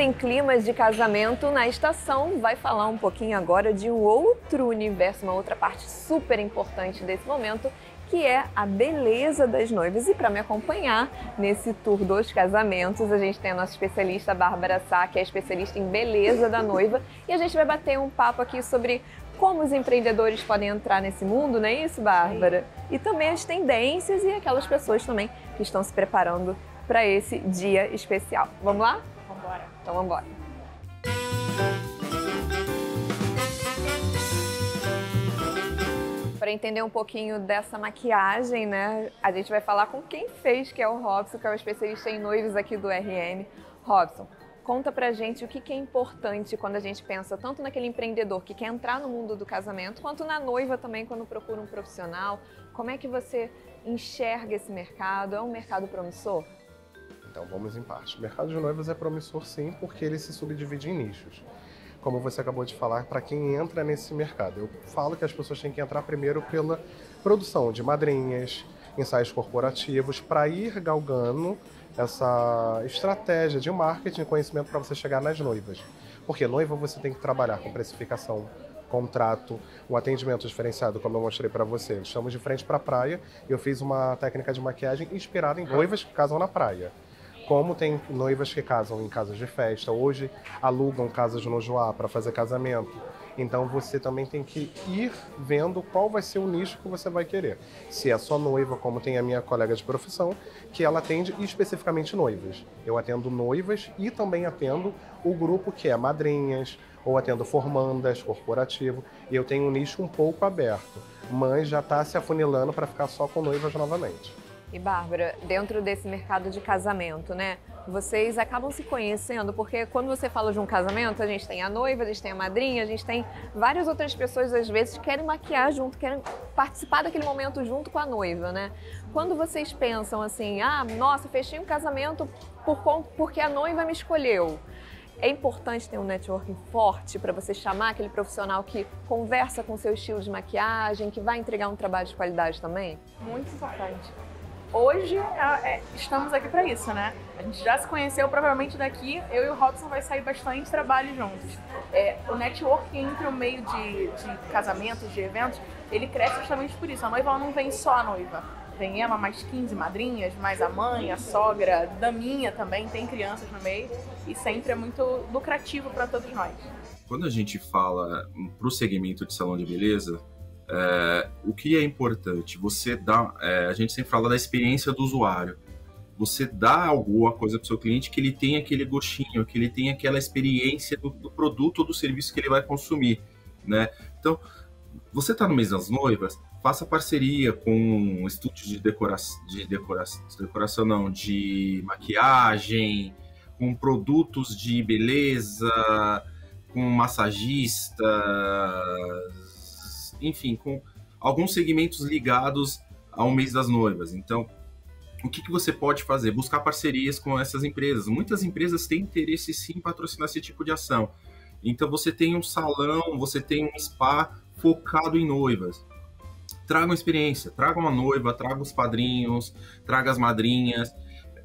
Ainda em climas de casamento, na estação vai falar um pouquinho agora de um outro universo, uma outra parte super importante desse momento, que é a beleza das noivas. E para me acompanhar nesse tour dos casamentos, a gente tem a nossa especialista Bárbara Sá, que é especialista em beleza da noiva, e a gente vai bater um papo aqui sobre como os empreendedores podem entrar nesse mundo, não é isso, Bárbara? E também as tendências e aquelas pessoas também que estão se preparando para esse dia especial. Vamos lá? Vamos embora. Então vamos embora. Para entender um pouquinho dessa maquiagem, né, a gente vai falar com quem fez, que é o Robson, que é o especialista em noivos aqui do RM. Robson, conta pra gente o que, que é importante quando a gente pensa tanto naquele empreendedor que quer entrar no mundo do casamento, quanto na noiva também quando procura um profissional. Como é que você enxerga esse mercado? É um mercado promissor? Então vamos em parte. O mercado de noivas é promissor sim, porque ele se subdivide em nichos como você acabou de falar, para quem entra nesse mercado. Eu falo que as pessoas têm que entrar primeiro pela produção de madrinhas, ensaios corporativos, para ir galgando essa estratégia de marketing e conhecimento para você chegar nas noivas. Porque noiva você tem que trabalhar com precificação, contrato, um atendimento diferenciado, como eu mostrei para você. Estamos de frente para a praia e eu fiz uma técnica de maquiagem inspirada em noivas que casam na praia como tem noivas que casam em casas de festa, hoje alugam casas no Joá para fazer casamento. Então você também tem que ir vendo qual vai ser o nicho que você vai querer. Se é só noiva, como tem a minha colega de profissão, que ela atende especificamente noivas. Eu atendo noivas e também atendo o grupo que é madrinhas, ou atendo formandas, corporativo, e eu tenho um nicho um pouco aberto, mas já está se afunilando para ficar só com noivas novamente. E Bárbara, dentro desse mercado de casamento, né? Vocês acabam se conhecendo, porque quando você fala de um casamento, a gente tem a noiva, a gente tem a madrinha, a gente tem várias outras pessoas, às vezes, que querem maquiar junto, querem participar daquele momento junto com a noiva, né? Quando vocês pensam assim, ah, nossa, fechei um casamento por, porque a noiva me escolheu. É importante ter um networking forte para você chamar aquele profissional que conversa com seu estilo de maquiagem, que vai entregar um trabalho de qualidade também? Muito importante hoje é, estamos aqui para isso, né? A gente já se conheceu, provavelmente daqui eu e o Robson vai sair bastante trabalho juntos. É, o network entre o meio de, de casamentos, de eventos, ele cresce justamente por isso. A noiva não vem só a noiva. Vem ela, mais 15 madrinhas, mais a mãe, a sogra, daminha também, tem crianças no meio. E sempre é muito lucrativo para todos nós. Quando a gente fala para o segmento de salão de beleza, é, o que é importante? Você dá. É, a gente sempre fala da experiência do usuário. Você dá alguma coisa para o seu cliente que ele tenha aquele gostinho, que ele tenha aquela experiência do, do produto ou do serviço que ele vai consumir, né? Então, você está no mês das noivas, faça parceria com um estúdio de decoração, de decoração, decoração não, de maquiagem, com produtos de beleza, com massagistas, enfim, com alguns segmentos ligados ao mês das noivas. Então, o que, que você pode fazer? Buscar parcerias com essas empresas. Muitas empresas têm interesse sim em patrocinar esse tipo de ação. Então, você tem um salão, você tem um spa focado em noivas. Traga uma experiência, traga uma noiva, traga os padrinhos, traga as madrinhas,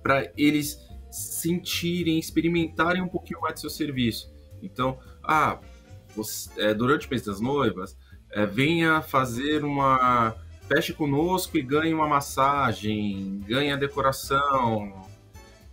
para eles sentirem, experimentarem um pouquinho mais do seu serviço. Então, ah, você, é, durante o mês das noivas, é, venha fazer uma. Feche conosco e ganhe uma massagem, ganhe a decoração,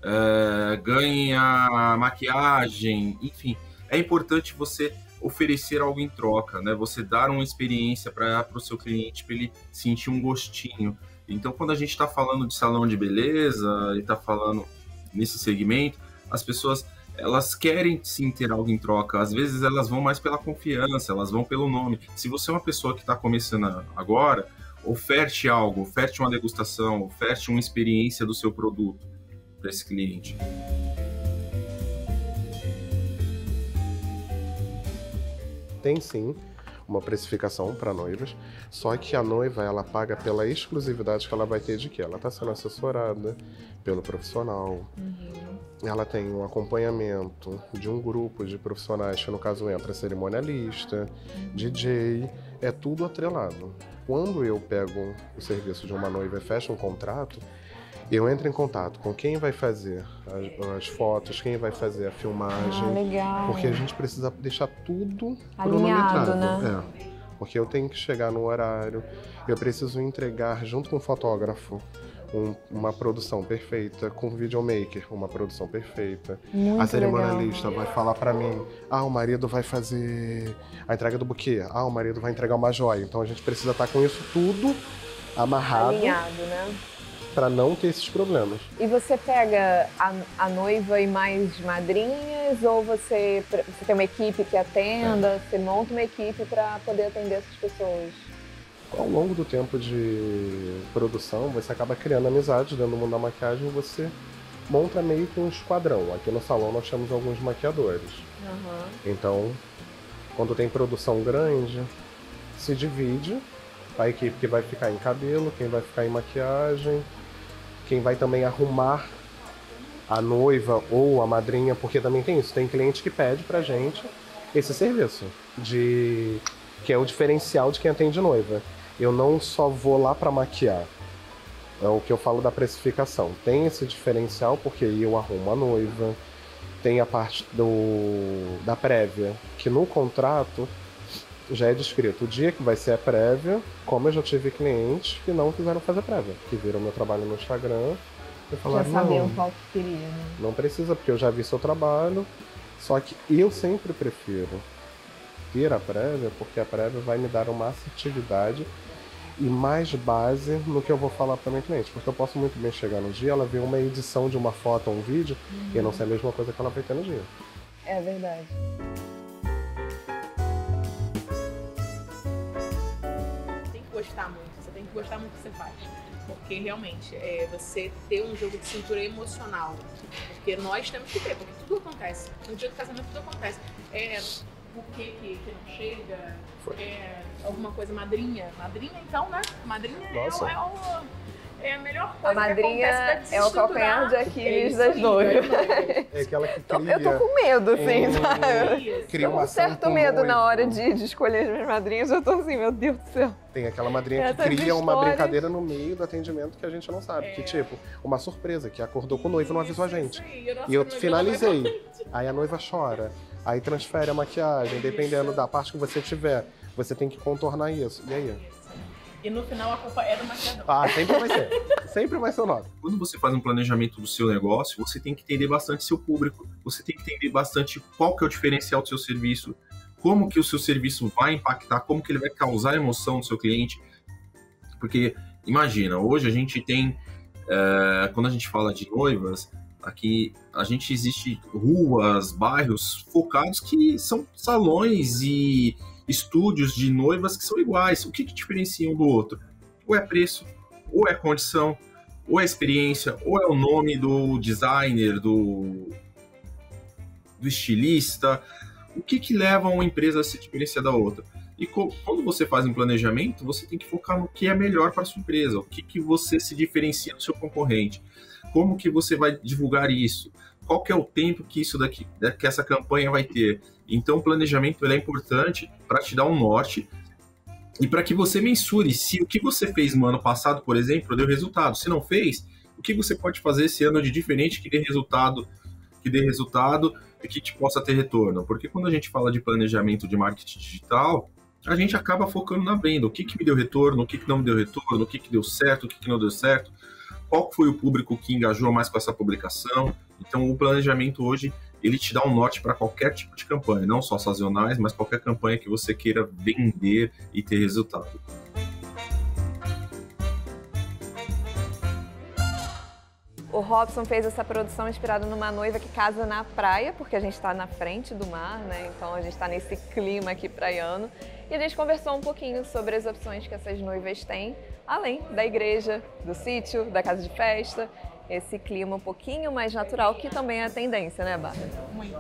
é, ganhe a maquiagem, enfim. É importante você oferecer algo em troca, né? Você dar uma experiência para o seu cliente, para ele sentir um gostinho. Então, quando a gente está falando de salão de beleza e está falando nesse segmento, as pessoas elas querem sim ter algo em troca. Às vezes elas vão mais pela confiança, elas vão pelo nome. Se você é uma pessoa que está começando agora, oferte algo, oferte uma degustação, oferte uma experiência do seu produto para esse cliente. Tem sim uma precificação para noivas, só que a noiva ela paga pela exclusividade que ela vai ter de que ela está sendo assessorada pelo profissional. Uhum. Ela tem um acompanhamento de um grupo de profissionais que no caso entra cerimonialista, uhum. DJ, é tudo atrelado. Quando eu pego o serviço de uma noiva e fecho um contrato, eu entro em contato com quem vai fazer as, as fotos, quem vai fazer a filmagem. Ah, legal. Porque a gente precisa deixar tudo Alinhado, cronometrado. né? É. Porque eu tenho que chegar no horário, eu preciso entregar junto com o fotógrafo um- uma produção perfeita, com o videomaker uma produção perfeita. Muito a cerimonialista legal. vai falar pra mim: ah, o marido vai fazer a entrega do buquê, ah, o marido vai entregar uma joia. Então a gente precisa estar com isso tudo amarrado Alinhado, né? Pra não ter esses problemas. E você pega a, a noiva e mais madrinhas ou você, você tem uma equipe que atenda, você monta uma equipe para poder atender essas pessoas? Ao longo do tempo de produção, você acaba criando amizades dentro do mundo da maquiagem e você monta meio que um esquadrão. Aqui no salão nós temos alguns maquiadores. Aham. Então, quando tem produção grande, se divide a equipe que vai ficar em cabelo, quem vai ficar em maquiagem, quem vai também arrumar a noiva ou a madrinha, porque também tem isso, tem cliente que pede pra gente esse serviço de que é o diferencial de quem atende noiva. Eu não só vou lá pra maquiar. É o que eu falo da precificação. Tem esse diferencial porque eu arrumo a noiva, tem a parte do da prévia, que no contrato já é descrito o dia que vai ser a prévia, como eu já tive clientes que não quiseram fazer prévia, que viram meu trabalho no Instagram e Já falaram, sabiam não, qual que queria, né? não precisa, porque eu já vi seu trabalho, só que eu sempre prefiro ter a prévia, porque a prévia vai me dar uma assertividade e mais base no que eu vou falar para minha cliente, porque eu posso muito bem chegar no dia, ela ver uma edição de uma foto ou um vídeo e não ser a mesma coisa que ela vai ter no dia. É verdade. Gostar muito, você tem que gostar muito do que você faz. Porque realmente é você ter um jogo de cintura emocional. Porque nós temos que ter, porque tudo acontece. No dia do casamento tudo acontece. É o que que, que não chega, é alguma coisa madrinha. Madrinha então, né? Madrinha é o, Nossa. é, o, é a melhor A coisa madrinha que acontece pra é o calcanhar de É Aquiles das noivas. É aquela que cria, Eu tô com medo, assim, um- sabe? Cria uma um certo medo na hora de, de escolher as minhas madrinhas. Eu tô assim, meu Deus do céu. Tem aquela madrinha que Essas cria uma histórias. brincadeira no meio do atendimento que a gente não sabe. Que tipo, uma surpresa, que acordou com o noivo e não avisou a gente. A E eu finalizei. Aí a noiva chora. Aí transfere a maquiagem, dependendo da parte que você tiver. Você tem que contornar isso. E aí? E no final a culpa é do maquiador. Ah, sempre vai ser. Sempre vai ser o nosso. Quando você faz um planejamento do seu negócio, você tem que entender bastante seu público, você tem que entender bastante qual que é o diferencial do seu serviço, como que o seu serviço vai impactar, como que ele vai causar emoção no seu cliente. Porque, imagina, hoje a gente tem, é, quando a gente fala de noivas, aqui a gente existe ruas, bairros focados que são salões e estúdios de noivas que são iguais. O que, que diferencia um do outro? Ou é preço, ou é condição, ou é experiência, ou é o nome do designer, do, do estilista. O que, que leva uma empresa a se diferenciar da outra? E quando você faz um planejamento, você tem que focar no que é melhor para sua empresa, o que, que você se diferencia do seu concorrente, como que você vai divulgar isso, qual que é o tempo que isso daqui, que essa campanha vai ter. Então, o planejamento é importante para te dar um norte e para que você mensure se o que você fez no ano passado, por exemplo, deu resultado. Se não fez, o que você pode fazer esse ano de diferente que dê resultado, que dê resultado e que te possa ter retorno. Porque quando a gente fala de planejamento de marketing digital, a gente acaba focando na venda. O que, que me deu retorno, o que, que não me deu retorno, o que, que deu certo, o que, que não deu certo, qual foi o público que engajou mais com essa publicação. Então, o planejamento hoje ele te dá um norte para qualquer tipo de campanha, não só sazonais, mas qualquer campanha que você queira vender e ter resultado. O Robson fez essa produção inspirada numa noiva que casa na praia, porque a gente está na frente do mar, né? Então a gente está nesse clima aqui praiano. E a gente conversou um pouquinho sobre as opções que essas noivas têm, além da igreja, do sítio, da casa de festa. Esse clima um pouquinho mais natural, que também é a tendência, né, Bárbara? Muito.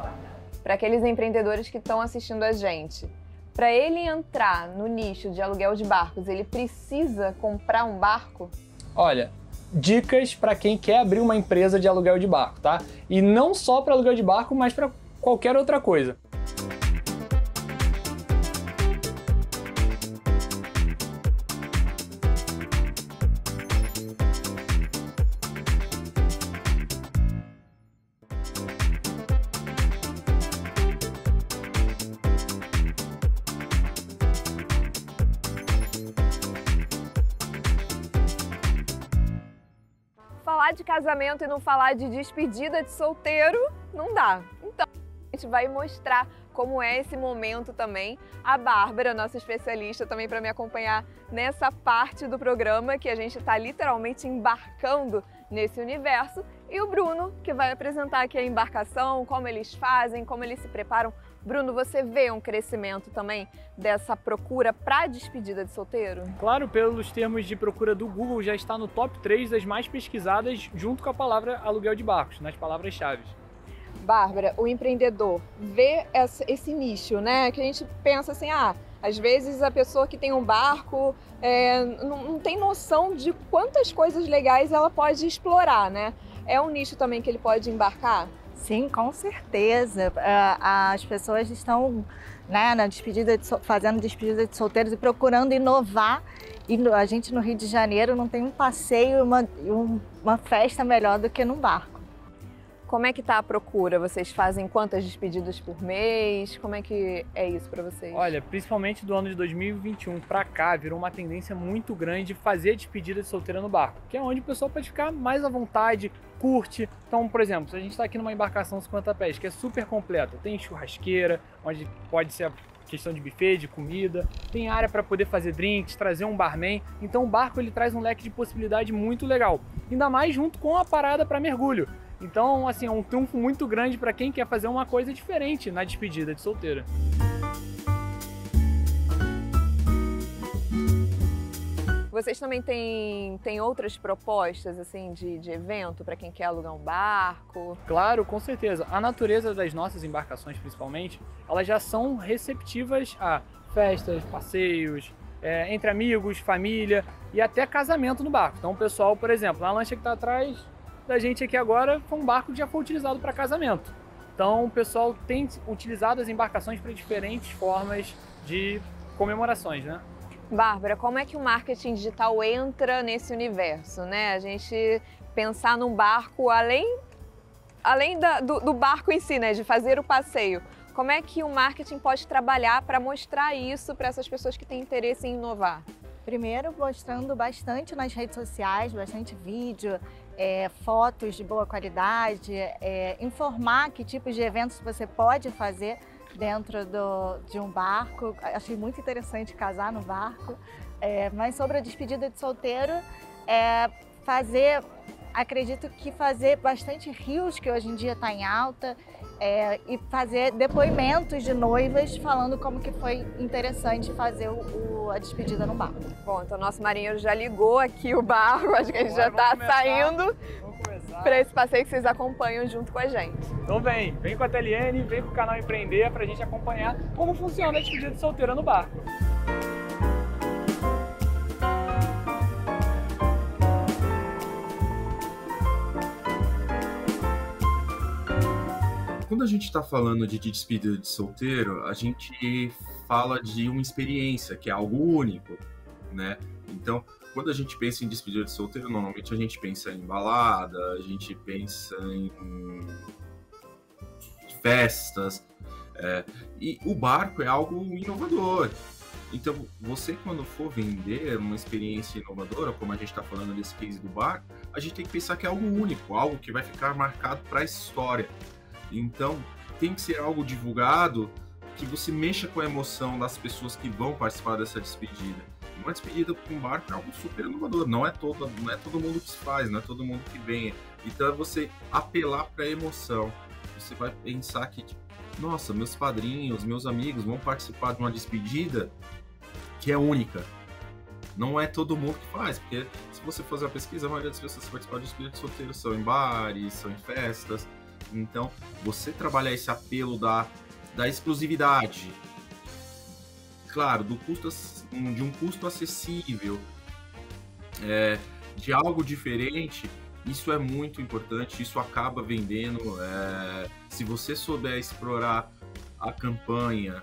Para aqueles empreendedores que estão assistindo a gente, para ele entrar no nicho de aluguel de barcos, ele precisa comprar um barco? Olha, dicas para quem quer abrir uma empresa de aluguel de barco, tá? E não só para aluguel de barco, mas para qualquer outra coisa. Casamento e não falar de despedida de solteiro, não dá. Então, a gente vai mostrar como é esse momento também. A Bárbara, nossa especialista, também para me acompanhar nessa parte do programa que a gente está literalmente embarcando nesse universo. E o Bruno, que vai apresentar aqui a embarcação, como eles fazem, como eles se preparam. Bruno, você vê um crescimento também dessa procura para despedida de solteiro? Claro, pelos termos de procura do Google, já está no top 3 das mais pesquisadas, junto com a palavra aluguel de barcos, nas palavras-chave. Bárbara, o empreendedor vê esse nicho, né? Que a gente pensa assim, ah, às vezes a pessoa que tem um barco é, não, não, tem noção de quantas coisas legais ela pode explorar, né? É um nicho também que ele pode embarcar? Sim, com certeza. As pessoas estão né, na despedida de, fazendo despedida de solteiros e procurando inovar. E a gente no Rio de Janeiro não tem um passeio, uma, uma festa melhor do que num barco. Como é que tá a procura? Vocês fazem quantas despedidas por mês? Como é que é isso para vocês? Olha, principalmente do ano de 2021 para cá, virou uma tendência muito grande fazer despedida de solteira no barco, que é onde o pessoal pode ficar mais à vontade, curte. Então, por exemplo, se a gente está aqui numa embarcação 50 pés, que é super completa, tem churrasqueira, onde pode ser questão de buffet, de comida, tem área para poder fazer drinks, trazer um barman. Então o barco ele traz um leque de possibilidade muito legal. Ainda mais junto com a parada para mergulho. Então, assim, é um trunfo muito grande para quem quer fazer uma coisa diferente na despedida de solteira. Vocês também têm, têm outras propostas assim de, de evento para quem quer alugar um barco? Claro, com certeza. A natureza das nossas embarcações, principalmente, elas já são receptivas a festas, passeios, é, entre amigos, família e até casamento no barco. Então, o pessoal, por exemplo, na lancha que está atrás, da gente aqui agora foi um barco que já foi utilizado para casamento. Então o pessoal tem utilizado as embarcações para diferentes formas de comemorações, né? Bárbara, como é que o marketing digital entra nesse universo, né? A gente pensar num barco além, além da, do, do barco em si, né? De fazer o passeio. Como é que o marketing pode trabalhar para mostrar isso para essas pessoas que têm interesse em inovar? Primeiro, mostrando bastante nas redes sociais, bastante vídeo, é, fotos de boa qualidade, é, informar que tipos de eventos você pode fazer dentro do, de um barco. Achei muito interessante casar no barco. É, mas sobre a despedida de solteiro, é fazer acredito que fazer bastante rios, que hoje em dia está em alta, é, e fazer depoimentos de noivas falando como que foi interessante fazer o, o, a despedida no barco. Bom, então nosso marinheiro já ligou aqui o barco, acho que ele já está saindo para esse passeio que vocês acompanham junto com a gente. Então vem, vem com a TLN, vem com o canal Empreender para a gente acompanhar como funciona a despedida de solteira no barco. Quando a gente está falando de despedida de solteiro, a gente fala de uma experiência, que é algo único, né? Então, quando a gente pensa em despedida de solteiro, normalmente a gente pensa em balada, a gente pensa em festas, é, e o barco é algo inovador. Então, você quando for vender uma experiência inovadora, como a gente está falando desse case do barco, a gente tem que pensar que é algo único, algo que vai ficar marcado para a história. Então, tem que ser algo divulgado que você mexa com a emoção das pessoas que vão participar dessa despedida. Uma despedida com um barco é algo super inovador, não é todo, não é todo mundo que se faz, não é todo mundo que vem. Então é você apelar para a emoção. Você vai pensar que, tipo, nossa, meus padrinhos, meus amigos vão participar de uma despedida que é única. Não é todo mundo que faz, porque se você fazer uma pesquisa, a maioria das pessoas que participam de despedida de solteiro são em bares, são em festas. Então, você trabalhar esse apelo da, da exclusividade, claro, do custo, de um custo acessível, é, de algo diferente, isso é muito importante, isso acaba vendendo. É, se você souber explorar a campanha,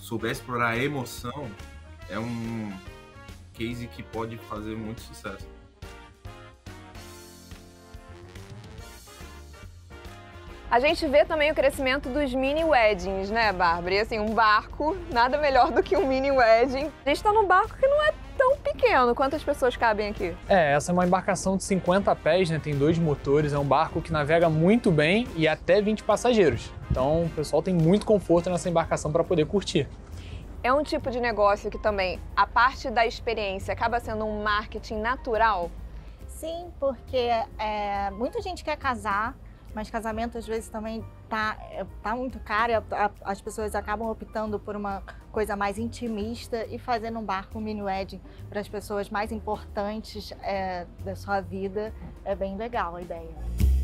souber explorar a emoção, é um case que pode fazer muito sucesso. A gente vê também o crescimento dos mini weddings, né, Bárbara? E assim, um barco, nada melhor do que um mini wedding. A gente tá num barco que não é tão pequeno. Quantas pessoas cabem aqui? É, essa é uma embarcação de 50 pés, né? Tem dois motores, é um barco que navega muito bem e até 20 passageiros. Então o pessoal tem muito conforto nessa embarcação para poder curtir. É um tipo de negócio que também a parte da experiência acaba sendo um marketing natural? Sim, porque é, muita gente quer casar, mas casamento às vezes também tá, é, tá muito caro, as pessoas acabam optando por uma coisa mais intimista e fazendo um barco mini wedding para as pessoas mais importantes é, da sua vida é bem legal a ideia.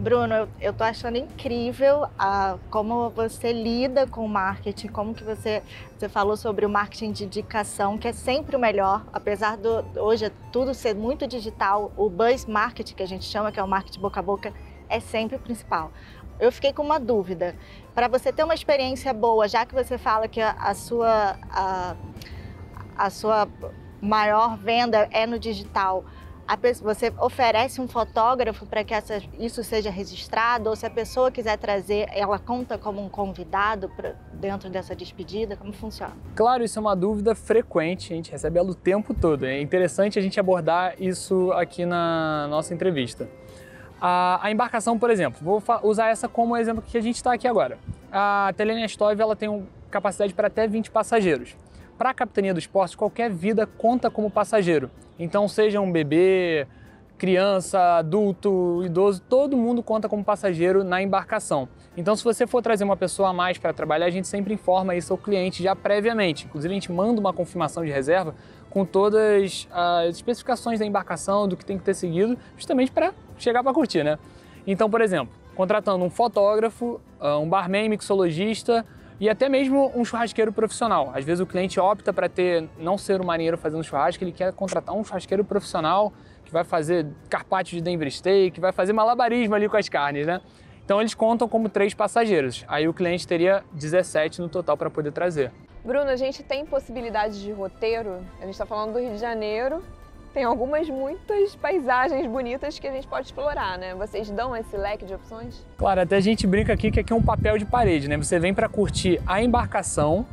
Bruno, eu, eu tô achando incrível a, como você lida com o marketing, como que você, você falou sobre o marketing de indicação, que é sempre o melhor, apesar do hoje é tudo ser muito digital, o buzz marketing que a gente chama, que é o marketing boca a boca, é sempre o principal. Eu fiquei com uma dúvida. Para você ter uma experiência boa, já que você fala que a, a sua a, a sua maior venda é no digital, você oferece um fotógrafo para que essa, isso seja registrado, ou se a pessoa quiser trazer, ela conta como um convidado pra, dentro dessa despedida? Como funciona? Claro, isso é uma dúvida frequente, a gente recebe ela o tempo todo. É interessante a gente abordar isso aqui na nossa entrevista. A, a embarcação, por exemplo, vou usar essa como exemplo que a gente está aqui agora. A Telenestov ela tem uma capacidade para até 20 passageiros. Para a capitania do esporte, qualquer vida conta como passageiro. Então, seja um bebê, criança, adulto, idoso, todo mundo conta como passageiro na embarcação. Então, se você for trazer uma pessoa a mais para trabalhar, a gente sempre informa isso ao cliente já previamente. Inclusive, a gente manda uma confirmação de reserva com todas as especificações da embarcação, do que tem que ter seguido, justamente para chegar para curtir, né? Então, por exemplo, contratando um fotógrafo, ah, um barman, mixologista, e até mesmo um churrasqueiro profissional. Às vezes o cliente opta para ter não ser um marinheiro fazendo churrasco, ele quer contratar um churrasqueiro profissional que vai fazer carpaccio de Denver steak, que vai fazer malabarismo ali com as carnes, né? Então eles contam como três passageiros. Aí o cliente teria 17 no total para poder trazer. Bruno, a gente tem possibilidade de roteiro? A gente está falando do Rio de Janeiro, tem algumas muitas paisagens bonitas que a gente pode explorar, né? Vocês dão esse leque de opções? Claro, até a gente brinca aqui que aqui é um papel de parede, né? Você vem para curtir a embarcação,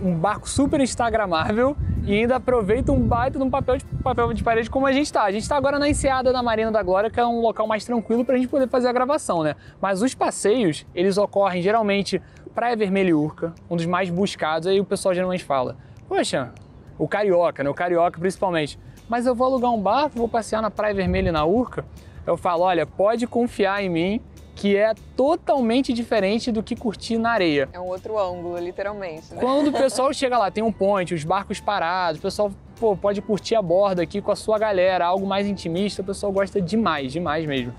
um barco super instagramável e ainda aproveita um baita de um papel de, papel de parede como a gente está. A gente está agora na enseada da Marina da Glória, que é um local mais tranquilo para a gente poder fazer a gravação, né? Mas os passeios, eles ocorrem geralmente Praia Vermelha e Urca, um dos mais buscados. Aí o pessoal geralmente fala, poxa, o carioca, né? O carioca principalmente mas eu vou alugar um barco, vou passear na Praia Vermelha e na Urca. Eu falo, olha, pode confiar em mim que é totalmente diferente do que curtir na areia. É um outro ângulo, literalmente. Né? Quando o pessoal chega lá, tem um ponte, os barcos parados, o pessoal pô, pode curtir a borda aqui com a sua galera, algo mais intimista, o pessoal gosta demais, demais mesmo.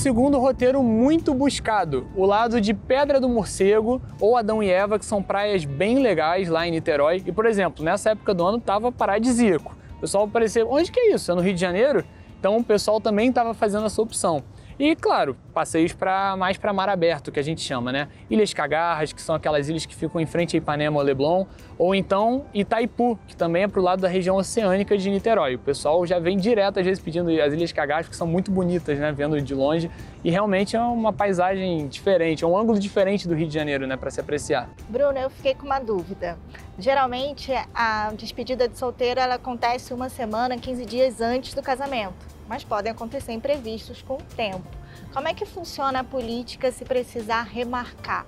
Segundo roteiro muito buscado, o lado de Pedra do Morcego ou Adão e Eva, que são praias bem legais lá em Niterói. E, por exemplo, nessa época do ano estava paradisíaco. O pessoal parecia, onde que é isso? É no Rio de Janeiro? Então o pessoal também estava fazendo essa opção. E, claro, passeios para mais para mar aberto, que a gente chama, né? Ilhas Cagarras, que são aquelas ilhas que ficam em frente a Ipanema ou Leblon, ou então Itaipu, que também é para o lado da região oceânica de Niterói. O pessoal já vem direto, às vezes, pedindo as Ilhas Cagarras, que são muito bonitas, né? Vendo de longe. E realmente é uma paisagem diferente, é um ângulo diferente do Rio de Janeiro, né? Para se apreciar. Bruno, eu fiquei com uma dúvida. Geralmente, a despedida de solteiro ela acontece uma semana, 15 dias antes do casamento mas podem acontecer imprevistos com o tempo. Como é que funciona a política se precisar remarcar?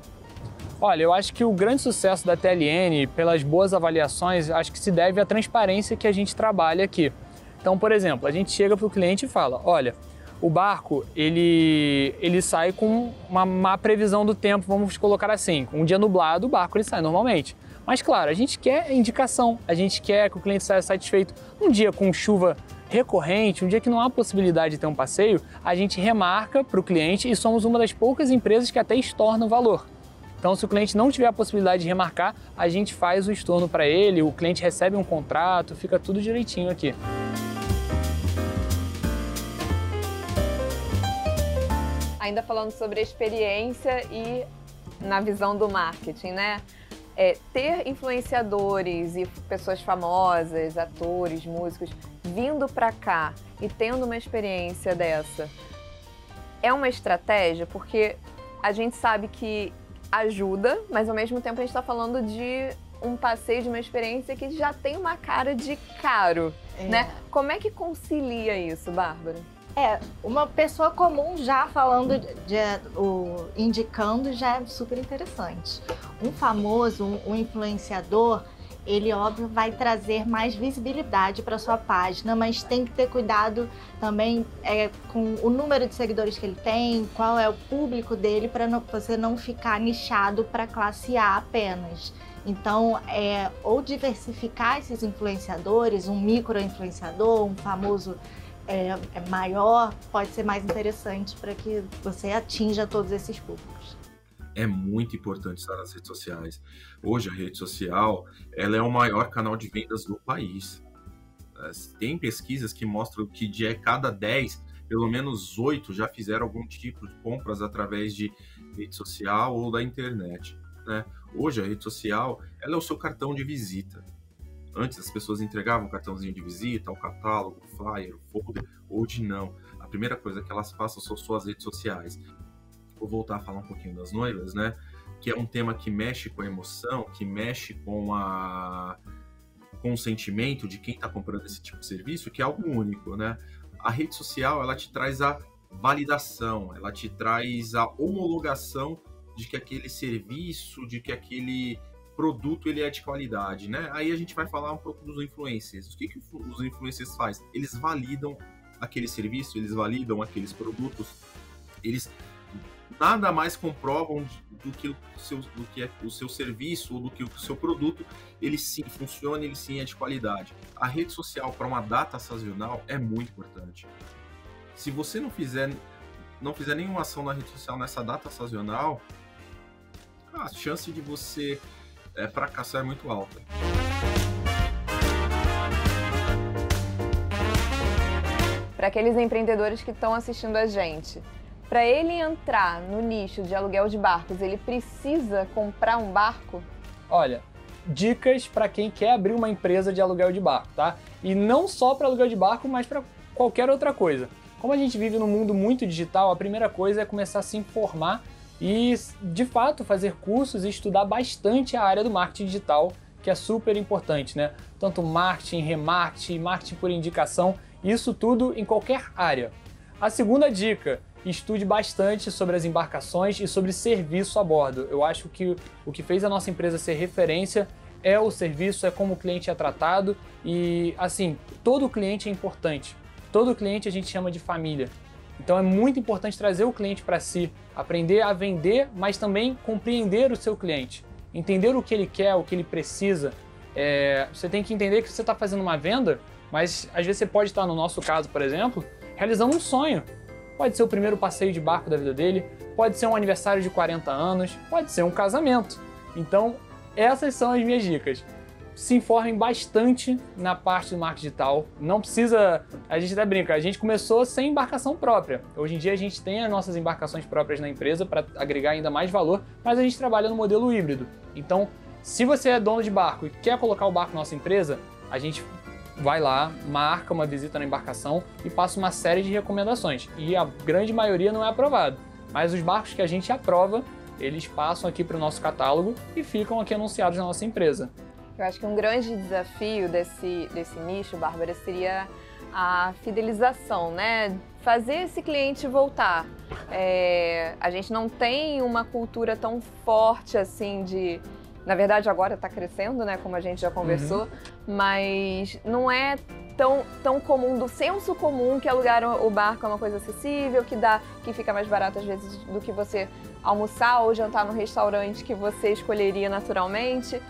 Olha, eu acho que o grande sucesso da TLN, pelas boas avaliações, acho que se deve à transparência que a gente trabalha aqui. Então, por exemplo, a gente chega para o cliente e fala: olha, o barco ele, ele sai com uma má previsão do tempo, vamos colocar assim. Um dia nublado, o barco ele sai normalmente. Mas claro, a gente quer indicação, a gente quer que o cliente saia satisfeito. Um dia com chuva recorrente, um dia que não há possibilidade de ter um passeio, a gente remarca para o cliente e somos uma das poucas empresas que até estorna o valor. Então, se o cliente não tiver a possibilidade de remarcar, a gente faz o estorno para ele, o cliente recebe um contrato, fica tudo direitinho aqui. Ainda falando sobre a experiência e na visão do marketing, né? É, ter influenciadores e pessoas famosas, atores, músicos, vindo para cá e tendo uma experiência dessa, é uma estratégia porque a gente sabe que ajuda, mas ao mesmo tempo a gente está falando de um passeio, de uma experiência que já tem uma cara de caro, é. né? Como é que concilia isso, Bárbara? É, uma pessoa comum já falando, de, de, o, indicando já é super interessante. Um famoso, um, um influenciador, ele óbvio vai trazer mais visibilidade para sua página, mas tem que ter cuidado também é, com o número de seguidores que ele tem, qual é o público dele, para você não ficar nichado para classe A apenas. Então, é, ou diversificar esses influenciadores, um micro influenciador, um famoso é, é maior, pode ser mais interessante para que você atinja todos esses públicos é muito importante estar nas redes sociais. Hoje a rede social ela é o maior canal de vendas do país. Tem pesquisas que mostram que de cada 10, pelo menos 8 já fizeram algum tipo de compras através de rede social ou da internet. Né? Hoje a rede social ela é o seu cartão de visita. Antes as pessoas entregavam cartãozinho de visita, o catálogo, o flyer, o folder. Hoje não. A primeira coisa que elas passam são suas redes sociais vou voltar a falar um pouquinho das noivas, né? Que é um tema que mexe com a emoção, que mexe com a com o sentimento de quem está comprando esse tipo de serviço, que é algo único, né? A rede social ela te traz a validação, ela te traz a homologação de que aquele serviço, de que aquele produto ele é de qualidade, né? Aí a gente vai falar um pouco dos influencers. O que, que os influencers fazem? Eles validam aquele serviço, eles validam aqueles produtos, eles nada mais comprovam do que o seu, do que é o seu serviço ou do que o seu produto, ele sim funciona, ele sim é de qualidade. A rede social para uma data sazonal é muito importante. Se você não fizer não fizer nenhuma ação na rede social nessa data sazonal, a chance de você é, fracassar é muito alta. Para aqueles empreendedores que estão assistindo a gente, para ele entrar no nicho de aluguel de barcos, ele precisa comprar um barco? Olha, dicas para quem quer abrir uma empresa de aluguel de barco, tá? E não só para aluguel de barco, mas para qualquer outra coisa. Como a gente vive num mundo muito digital, a primeira coisa é começar a se informar e, de fato, fazer cursos e estudar bastante a área do marketing digital, que é super importante, né? Tanto marketing, remarketing, marketing por indicação, isso tudo em qualquer área. A segunda dica estude bastante sobre as embarcações e sobre serviço a bordo. Eu acho que o que fez a nossa empresa ser referência é o serviço, é como o cliente é tratado e, assim, todo cliente é importante. Todo cliente a gente chama de família. Então é muito importante trazer o cliente para si, aprender a vender, mas também compreender o seu cliente, entender o que ele quer, o que ele precisa. É, você tem que entender que você está fazendo uma venda, mas às vezes você pode estar, no nosso caso, por exemplo, realizando um sonho. Pode ser o primeiro passeio de barco da vida dele, pode ser um aniversário de 40 anos, pode ser um casamento. Então, essas são as minhas dicas. Se informem bastante na parte do marketing digital. Não precisa. A gente até brinca, a gente começou sem embarcação própria. Hoje em dia a gente tem as nossas embarcações próprias na empresa para agregar ainda mais valor, mas a gente trabalha no modelo híbrido. Então, se você é dono de barco e quer colocar o barco na nossa empresa, a gente vai lá, marca uma visita na embarcação e passa uma série de recomendações. E a grande maioria não é aprovado. Mas os barcos que a gente aprova, eles passam aqui para o nosso catálogo e ficam aqui anunciados na nossa empresa. Eu acho que um grande desafio desse, desse nicho, Bárbara, seria a fidelização, né? Fazer esse cliente voltar. É, a gente não tem uma cultura tão forte assim de na verdade, agora está crescendo, né? Como a gente já conversou, uhum. mas não é tão, tão comum do senso comum que alugar o barco é uma coisa acessível, que dá, que fica mais barato às vezes do que você almoçar ou jantar no restaurante que você escolheria naturalmente.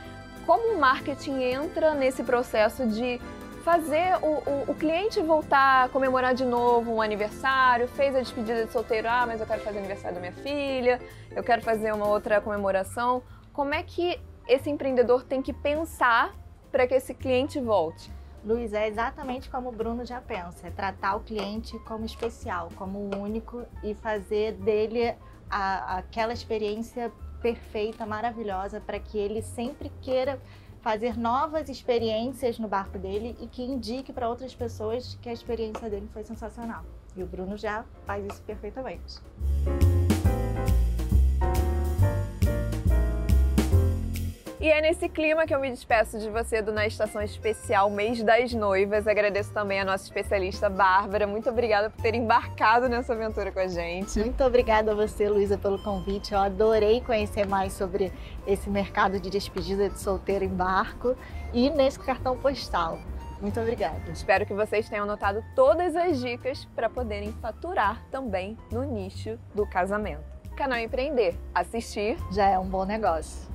Como o marketing entra nesse processo de fazer o, o, o, cliente voltar a comemorar de novo um aniversário, fez a despedida de solteiro, ah, mas eu quero fazer aniversário da minha filha, eu quero fazer uma outra comemoração. Como é que esse empreendedor tem que pensar para que esse cliente volte? Luiz, é exatamente como o Bruno já pensa, é tratar o cliente como especial, como único e fazer dele a, aquela experiência perfeita, maravilhosa, para que ele sempre queira fazer novas experiências no barco dele e que indique para outras pessoas que a experiência dele foi sensacional. E o Bruno já faz isso perfeitamente. E é nesse clima que eu me despeço de você do Na Estação Especial Mês das Noivas. Agradeço também a nossa especialista Bárbara. Muito obrigada por ter embarcado nessa aventura com a gente. Muito obrigada a você, Luísa, pelo convite. Eu adorei conhecer mais sobre esse mercado de despedida de solteiro em barco e nesse cartão postal. Muito obrigada. Espero que vocês tenham notado todas as dicas para poderem faturar também no nicho do casamento. Canal Empreender. Assistir já é um bom negócio.